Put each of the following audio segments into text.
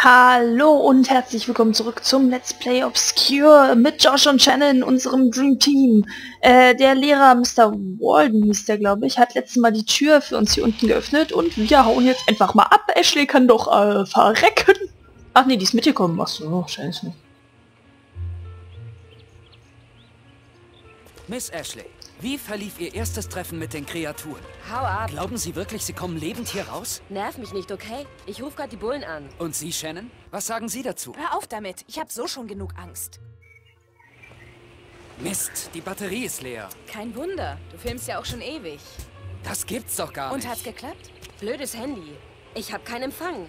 Hallo und herzlich willkommen zurück zum Let's Play Obscure mit Josh und Shannon, unserem Dream Team. Äh, der Lehrer Mr. Walden hieß der, glaube ich, hat letztes Mal die Tür für uns hier unten geöffnet und wir hauen jetzt einfach mal ab. Ashley kann doch äh, verrecken. Ach nee, die ist mitgekommen. Ach so, scheiße. Miss Ashley, wie verlief Ihr erstes Treffen mit den Kreaturen? Hau ab. Glauben Sie wirklich, Sie kommen lebend hier raus? Nerv mich nicht, okay? Ich rufe gerade die Bullen an. Und Sie, Shannon? Was sagen Sie dazu? Hör auf damit. Ich habe so schon genug Angst. Mist, die Batterie ist leer. Kein Wunder. Du filmst ja auch schon ewig. Das gibt's doch gar Und nicht. hat's geklappt? Blödes Handy. Ich habe keinen Empfang.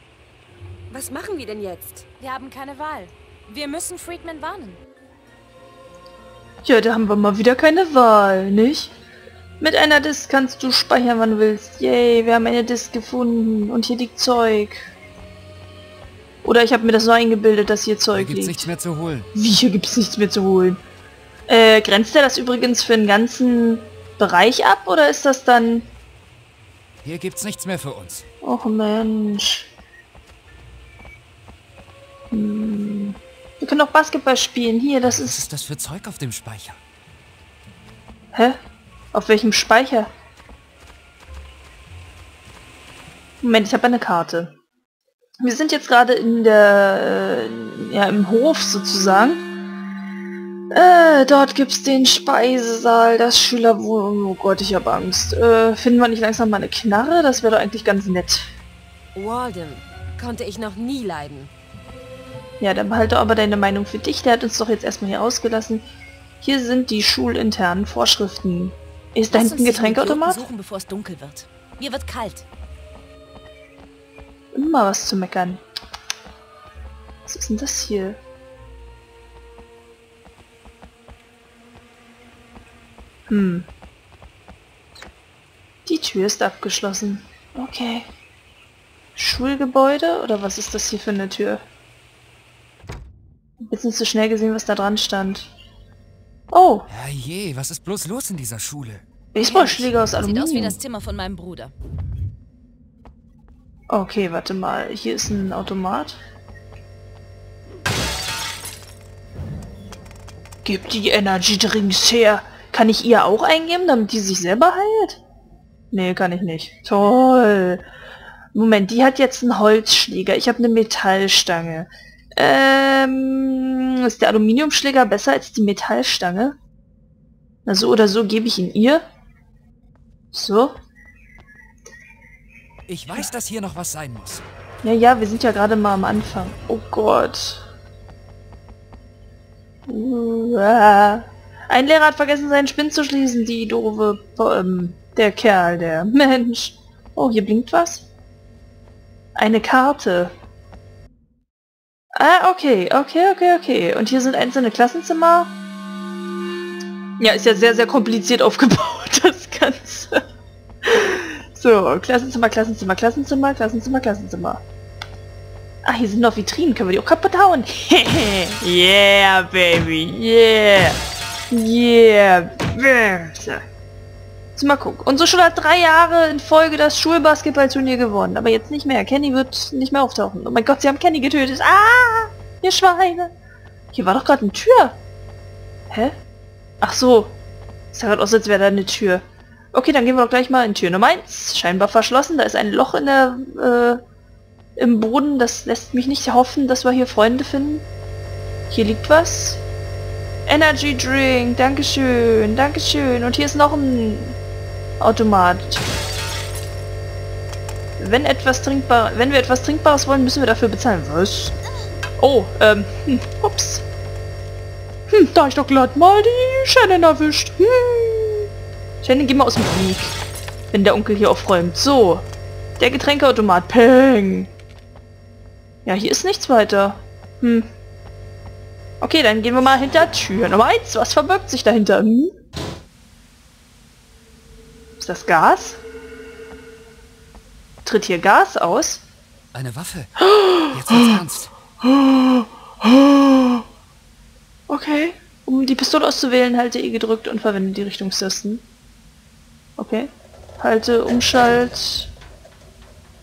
Was machen wir denn jetzt? Wir haben keine Wahl. Wir müssen Freakman warnen. Ja, da haben wir mal wieder keine Wahl, nicht? Mit einer Disk kannst du speichern, wann du willst. Yay, wir haben eine Disk gefunden. Und hier liegt Zeug. Oder ich habe mir das so eingebildet, dass hier Zeug gibt's liegt. nichts mehr zu holen. Wie, hier gibt's nichts mehr zu holen. Äh, grenzt er das übrigens für den ganzen Bereich ab? Oder ist das dann... Hier gibt's nichts mehr für uns. Och Mensch. Können auch Basketball spielen. Hier, das Was ist... ist das für Zeug auf dem Speicher? Hä? Auf welchem Speicher? Moment, ich habe eine Karte. Wir sind jetzt gerade in der... Äh, ja, im Hof sozusagen. Äh, dort gibt's den Speisesaal, das Schülerwohnung. Oh Gott, ich habe Angst. Äh, finden wir nicht langsam mal eine Knarre? Das wäre doch eigentlich ganz nett. Walden. Konnte ich noch nie leiden. Ja, dann behalte aber deine Meinung für dich. Der hat uns doch jetzt erstmal hier ausgelassen. Hier sind die schulinternen Vorschriften. Ist da hinten ein Getränkeautomat? Suchen, bevor es dunkel wird. Mir wird kalt. Immer was zu meckern. Was ist denn das hier? Hm. Die Tür ist abgeschlossen. Okay. Schulgebäude? Oder was ist das hier für eine Tür? Ein bisschen zu schnell gesehen, was da dran stand. Oh, Ja je, was ist bloß los in dieser Schule? Baseballschläger aus Sieht aus wie Aluminium. das Zimmer von meinem Bruder. Okay, warte mal. Hier ist ein Automat. Gib die Energy Drinks her. Kann ich ihr auch eingeben, damit die sich selber heilt? Nee, kann ich nicht. Toll. Moment, die hat jetzt einen Holzschläger. Ich habe eine Metallstange. Ähm, ist der Aluminiumschläger besser als die Metallstange? Na so oder so gebe ich ihn ihr. So. Ich weiß, dass hier noch was sein muss. Ja, ja, wir sind ja gerade mal am Anfang. Oh Gott. Uah. Ein Lehrer hat vergessen, seinen Spind zu schließen. Die doofe... Ähm, der Kerl, der Mensch. Oh, hier blinkt was. Eine Karte. Ah, okay, okay, okay, okay. Und hier sind einzelne Klassenzimmer. Ja, ist ja sehr, sehr kompliziert aufgebaut, das Ganze. So, Klassenzimmer, Klassenzimmer, Klassenzimmer, Klassenzimmer, Klassenzimmer. Ah, hier sind noch Vitrinen. Können wir die auch kaputt hauen? yeah, baby. Yeah. Yeah. So. Jetzt mal gucken. Unsere Schule hat drei Jahre in Folge das Schulbasketballturnier gewonnen. Aber jetzt nicht mehr. Kenny wird nicht mehr auftauchen. Oh mein Gott, sie haben Kenny getötet. Ah! Ihr Schweine. Hier war doch gerade eine Tür. Hä? Ach so. Sah gerade aus, als wäre da eine Tür. Okay, dann gehen wir doch gleich mal in Tür Nummer 1. Scheinbar verschlossen. Da ist ein Loch in der, äh, im Boden. Das lässt mich nicht hoffen, dass wir hier Freunde finden. Hier liegt was. Energy Drink. Dankeschön. Dankeschön. Und hier ist noch ein Automat. Wenn etwas trinkbar, wenn wir etwas Trinkbares wollen, müssen wir dafür bezahlen. Was? Oh, ähm, hm, ups. Hm, da ich doch glatt mal die Shannon erwischt. Hm. Shannon, geh mal aus dem Weg. Wenn der Onkel hier aufräumt. So. Der Getränkeautomat. Peng. Ja, hier ist nichts weiter. Hm. Okay, dann gehen wir mal hinter Tür Nummer 1. Was verbirgt sich dahinter? Hm? Das Gas? Tritt hier Gas aus? Eine Waffe. Jetzt wird's ernst. Okay. Um die Pistole auszuwählen, halte E gedrückt und verwende die Richtungstasten. Okay. Halte Umschalt.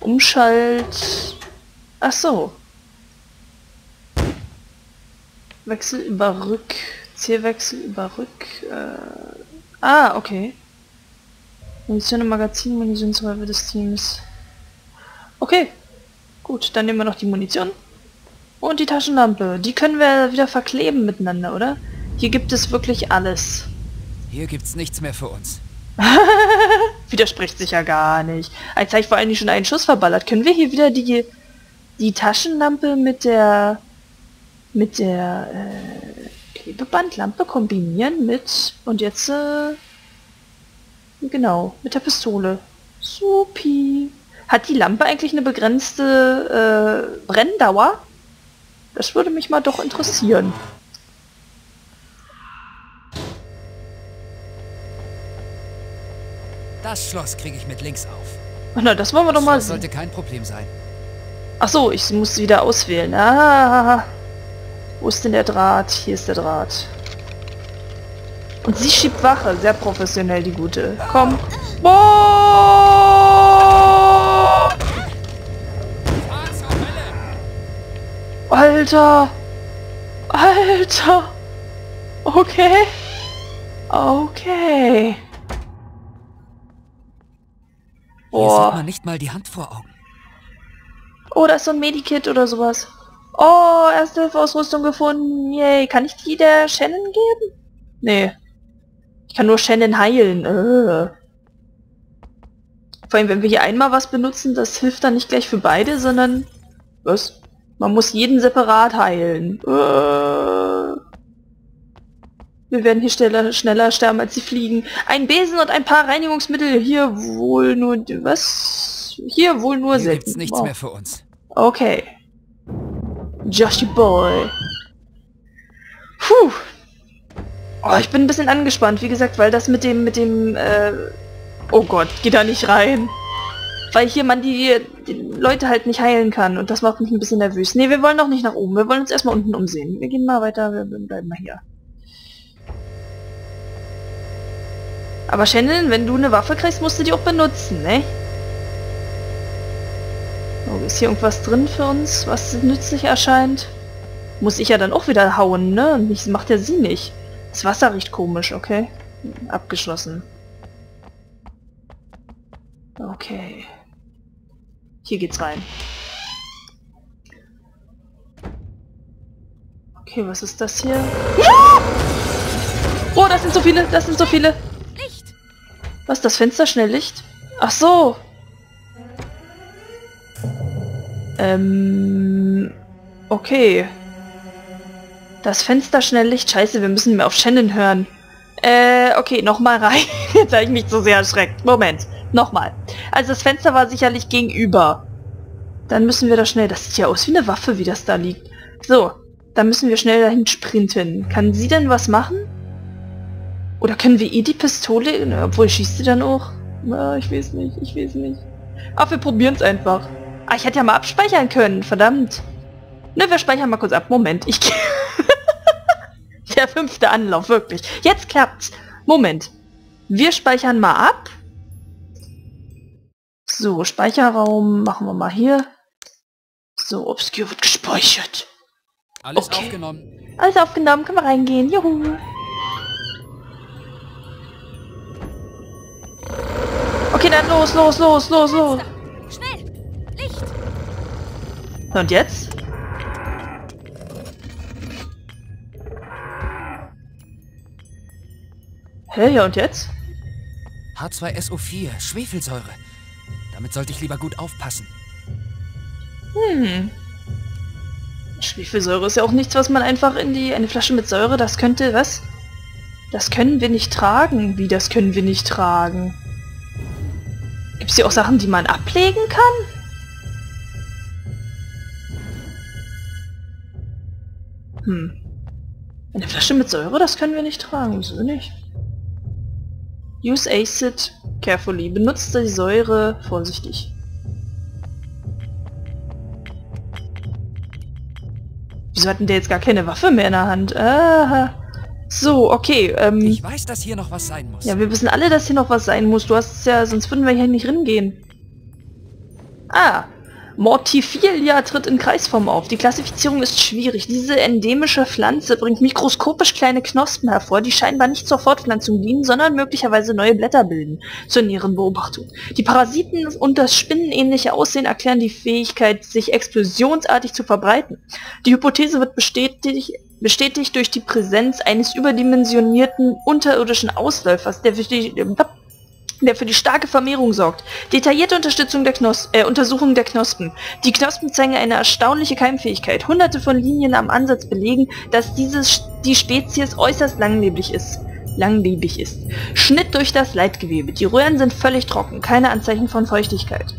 Umschalt. Ach so. Wechsel über Rück. Zielwechsel über Rück. Äh, ah, okay. Munition im Magazin, Munitionsräume des Teams. Okay. Gut, dann nehmen wir noch die Munition. Und die Taschenlampe. Die können wir wieder verkleben miteinander, oder? Hier gibt es wirklich alles. Hier gibt's nichts mehr für uns. Widerspricht sich ja gar nicht. Als habe ich vor allem schon einen Schuss verballert. Können wir hier wieder die, die Taschenlampe mit der mit der äh, Klebebandlampe kombinieren mit und jetzt äh, genau mit der Pistole. Supi. Hat die Lampe eigentlich eine begrenzte äh, Brenndauer? Das würde mich mal doch interessieren. Das Schloss kriege ich mit links auf. Ach na, das wollen wir doch mal Das sehen. sollte kein Problem sein. Ach so, ich muss wieder auswählen. Ah, wo ist denn der Draht? Hier ist der Draht. Und sie schiebt Wache. Sehr professionell, die Gute. Komm. Boah! Alter! Alter! Okay. Okay. Hier sieht Boah. man nicht mal die Hand vor Augen. Oh, da ist so ein Medikit oder sowas. Oh, erste Hilfeausrüstung gefunden. Yay. Kann ich die der Shannon geben? Nee. Ich kann nur Shannon heilen. Äh. Vor allem, wenn wir hier einmal was benutzen, das hilft dann nicht gleich für beide, sondern... Was? Man muss jeden separat heilen. Äh. Wir werden hier schneller, schneller sterben, als sie fliegen. Ein Besen und ein paar Reinigungsmittel. Hier wohl nur... Was? Hier wohl nur Hier selten. nichts Wow. mehr für uns. Okay. Joshy Boy. Puh. Oh, ich bin ein bisschen angespannt, wie gesagt, weil das mit dem, mit dem, äh... Oh Gott, geh da nicht rein. Weil hier man die, die Leute halt nicht heilen kann und das macht mich ein bisschen nervös. Nee, wir wollen noch nicht nach oben, wir wollen uns erstmal unten umsehen. Wir gehen mal weiter, wir bleiben mal hier. Aber Shannon, wenn du eine Waffe kriegst, musst du die auch benutzen, ne? Oh, ist hier irgendwas drin für uns, was nützlich erscheint? Muss ich ja dann auch wieder hauen, ne? Und nicht, macht ja sie nicht. Das Wasser riecht komisch, okay? Abgeschlossen. Okay. Hier geht's rein. Okay, was ist das hier? Oh, das sind so viele, das sind so viele. Licht! Was, das Fenster Schnelllicht? Ach so. Ähm, okay. Das Fenster Schnelllicht. Scheiße, wir müssen mehr auf Shannon hören. Äh, okay, nochmal rein. Jetzt habe ich mich so sehr erschreckt. Moment, nochmal. Also das Fenster war sicherlich gegenüber. Dann müssen wir da schnell... Das sieht ja aus wie eine Waffe, wie das da liegt. So, dann müssen wir schnell dahin sprinten. Kann sie denn was machen? Oder können wir ihr die Pistole... Obwohl, schießt sie dann auch? Na, ich weiß nicht, ich weiß nicht. Ach, wir probieren es einfach. Ah, ich hätte ja mal abspeichern können, verdammt. Ne, wir speichern mal kurz ab. Moment, ich... Der fünfte Anlauf, wirklich. Jetzt klappt's. Moment. Wir speichern mal ab. So, Speicherraum machen wir mal hier. So, Obscure wird gespeichert. Alles Okay. aufgenommen. Alles aufgenommen, können wir reingehen. Juhu. Okay, dann los, los, los, los, los. Schnell! Licht! Und jetzt? Hä, ja und jetzt? H2SO4, Schwefelsäure. Damit sollte ich lieber gut aufpassen. Hm. Schwefelsäure ist ja auch nichts, was man einfach in die... Eine Flasche mit Säure, das könnte... Was? Das können wir nicht tragen. Wie, das können wir nicht tragen? Gibt es hier auch Sachen, die man ablegen kann? Hm. Eine Flasche mit Säure, das können wir nicht tragen. Wieso nicht? Use acid carefully. Benutzt die Säure vorsichtig. Wieso hatten der jetzt gar keine Waffe mehr in der Hand? Aha. So, okay. Ähm, Ich weiß, dass hier noch was sein muss. ja, wir wissen alle, dass hier noch was sein muss. Du hast es ja, sonst würden wir hier nicht hingehen. Ah, Mortifilia tritt in Kreisform auf. Die Klassifizierung ist schwierig. Diese endemische Pflanze bringt mikroskopisch kleine Knospen hervor, die scheinbar nicht zur Fortpflanzung dienen, sondern möglicherweise neue Blätter bilden. Zur näheren Beobachtung. Die Parasiten und das spinnenähnliche Aussehen erklären die Fähigkeit, sich explosionsartig zu verbreiten. Die Hypothese wird bestätigt, bestätigt durch die Präsenz eines überdimensionierten unterirdischen Ausläufers, der für die der für die starke Vermehrung sorgt. Detaillierte Unterstützung der Knos äh, Untersuchung der Knospen. Die Knospen zeigen eine erstaunliche Keimfähigkeit. Hunderte von Linien am Ansatz belegen, dass dieses, die Spezies äußerst langlebig ist. Langlebig ist. Schnitt durch das Leitgewebe. Die Röhren sind völlig trocken, keine Anzeichen von Feuchtigkeit.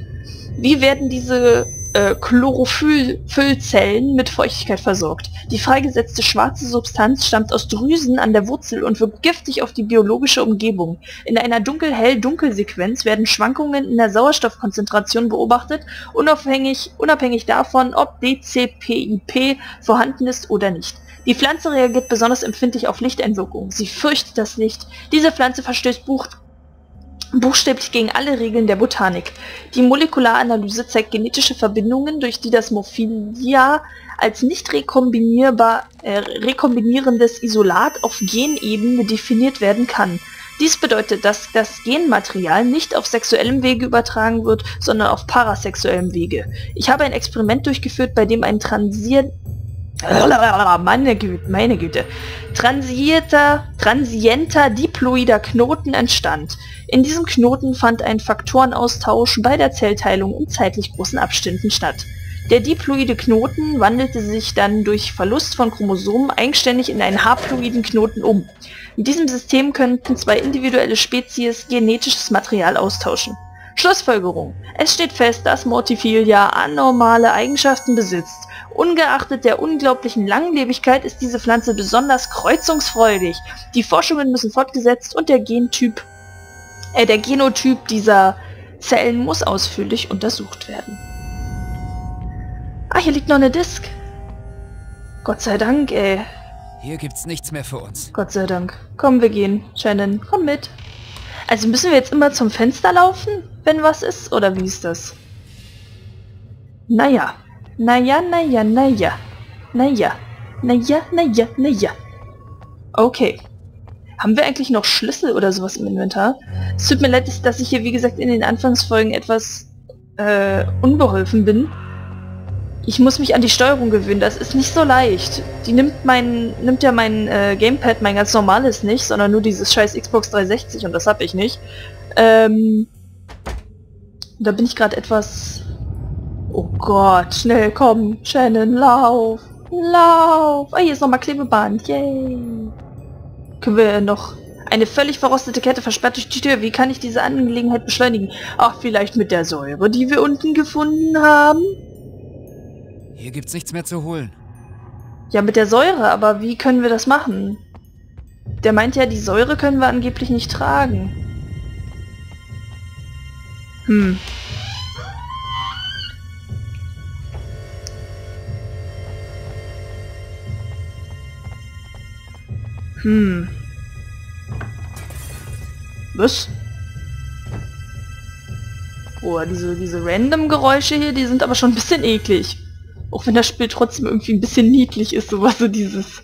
Wie werden diese äh, Chlorophyllzellen mit Feuchtigkeit versorgt. Die freigesetzte schwarze Substanz stammt aus Drüsen an der Wurzel und wirkt giftig auf die biologische Umgebung. In einer dunkel-hell-dunkel-Sequenz werden Schwankungen in der Sauerstoffkonzentration beobachtet, unabhängig, unabhängig davon, ob DCPIP vorhanden ist oder nicht. Die Pflanze reagiert besonders empfindlich auf Lichteinwirkungen. Sie fürchtet das Licht. Diese Pflanze verstößt Buch buchstäblich gegen alle Regeln der Botanik. Die Molekularanalyse zeigt genetische Verbindungen, durch die das Morphilia als nicht rekombinierbar, äh, rekombinierendes Isolat auf Genebene definiert werden kann. Dies bedeutet, dass das Genmaterial nicht auf sexuellem Wege übertragen wird, sondern auf parasexuellem Wege. Ich habe ein Experiment durchgeführt, bei dem ein Transier meine Güte, meine Güte. Transierter, transienter diploider Knoten entstand. In diesem Knoten fand ein Faktorenaustausch bei der Zellteilung in zeitlich großen Abständen statt. Der diploide Knoten wandelte sich dann durch Verlust von Chromosomen eigenständig in einen haploiden Knoten um. In diesem System könnten zwei individuelle Spezies genetisches Material austauschen. Schlussfolgerung. Es steht fest, dass Mortifilia anormale Eigenschaften besitzt. Ungeachtet der unglaublichen Langlebigkeit ist diese Pflanze besonders kreuzungsfreudig. Die Forschungen müssen fortgesetzt und der Gentyp, äh, der Genotyp dieser Zellen muss ausführlich untersucht werden. Ah, hier liegt noch eine Disk. Gott sei Dank, ey. Hier gibt's nichts mehr für uns. Gott sei Dank. Komm, wir gehen. Shannon, komm mit. Also müssen wir jetzt immer zum Fenster laufen, wenn was ist? Oder wie ist das? Naja. Naja, naja, naja. Naja. Naja, naja, naja. Okay. Haben wir eigentlich noch Schlüssel oder sowas im Inventar? Es tut mir leid, dass ich hier, wie gesagt, in den Anfangsfolgen etwas äh, unbeholfen bin. Ich muss mich an die Steuerung gewöhnen, das ist nicht so leicht. Die nimmt mein, nimmt ja mein äh, Gamepad, mein ganz normales nicht, sondern nur dieses scheiß Xbox 360 und das habe ich nicht. Ähm, da bin ich gerade etwas Oh Gott, schnell, komm, Shannon, lauf, lauf. Oh, hier ist nochmal Klebeband, yay. Können wir noch... Eine völlig verrostete Kette versperrt durch die Tür. Wie kann ich diese Angelegenheit beschleunigen? Ach, vielleicht mit der Säure, die wir unten gefunden haben? Hier gibt's nichts mehr zu holen. Ja, mit der Säure, aber wie können wir das machen? Der meint ja, die Säure können wir angeblich nicht tragen. Hm, Hm. Was? Boah, diese, diese random Geräusche hier, die sind aber schon ein bisschen eklig. Auch wenn das Spiel trotzdem irgendwie ein bisschen niedlich ist, sowas so dieses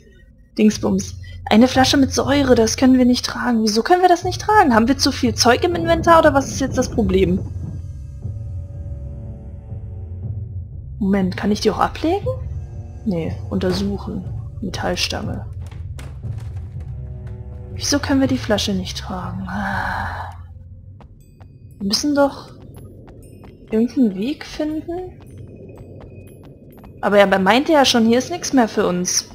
Dingsbums. Eine Flasche mit Säure, das können wir nicht tragen. Wieso können wir das nicht tragen? Haben wir zu viel Zeug im Inventar oder was ist jetzt das Problem? Moment, kann ich die auch ablegen? Nee, untersuchen. Metallstange. Wieso können wir die Flasche nicht tragen? Wir müssen doch irgendeinen Weg finden. Aber er meinte ja schon, hier ist nichts mehr für uns.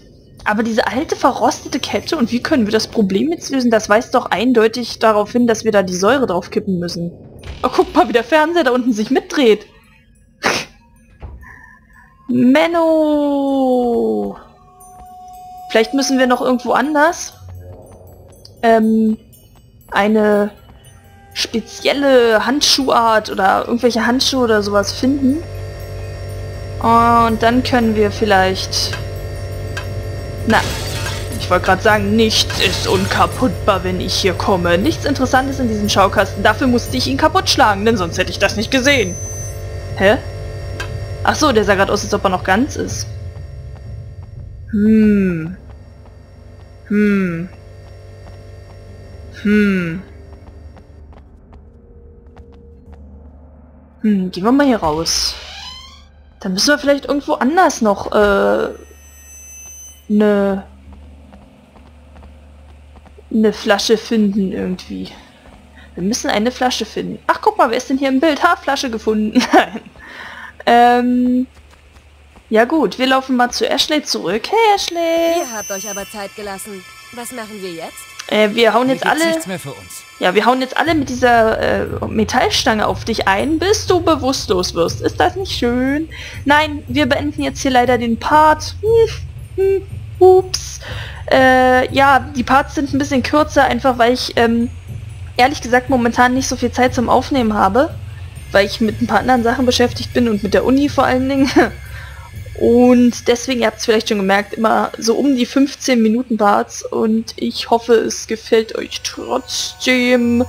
Aber diese alte verrostete Kette und wie können wir das Problem jetzt lösen, das weist doch eindeutig darauf hin, dass wir da die Säure drauf kippen müssen. Oh, guck mal, wie der Fernseher da unten sich mitdreht. Menno! Vielleicht müssen wir noch irgendwo anders ähm, eine spezielle Handschuhart oder irgendwelche Handschuhe oder sowas finden. Und dann können wir vielleicht... Na, ich wollte gerade sagen, nichts ist unkaputtbar, wenn ich hier komme. Nichts Interessantes in diesem Schaukasten. Dafür musste ich ihn kaputt schlagen, denn sonst hätte ich das nicht gesehen. Hä? Ach so, der sah gerade aus, als ob er noch ganz ist. Hm. Hm. Hm. Hm, gehen wir mal hier raus. Dann müssen wir vielleicht irgendwo anders noch äh, eine eine Flasche finden irgendwie. Wir müssen eine Flasche finden. Ach, guck mal, wer ist denn hier im Bild? Ha, Flasche gefunden. Nein. Ähm, ja gut, wir laufen mal zu Ashley zurück. Hey Ashley! Ihr habt euch aber Zeit gelassen. Was machen wir jetzt? Äh, wir hauen jetzt alle... nichts mehr für uns. Ja, wir hauen jetzt alle mit dieser äh, Metallstange auf dich ein, bis du bewusstlos wirst. Ist das nicht schön? Nein, wir beenden jetzt hier leider den Part. Hm, hm, ups. Äh, ja, die Parts sind ein bisschen kürzer, einfach weil ich ähm, ehrlich gesagt momentan nicht so viel Zeit zum Aufnehmen habe. Weil ich mit ein paar anderen Sachen beschäftigt bin und mit der Uni vor allen Dingen. Und deswegen, ihr habt es vielleicht schon gemerkt, immer so um die 15 Minuten Parts und ich hoffe, es gefällt euch trotzdem.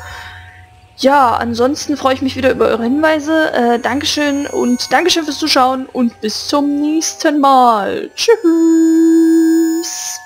Ja, ansonsten freue ich mich wieder über eure Hinweise. Äh, Dankeschön und Dankeschön fürs Zuschauen und bis zum nächsten Mal. Tschüss.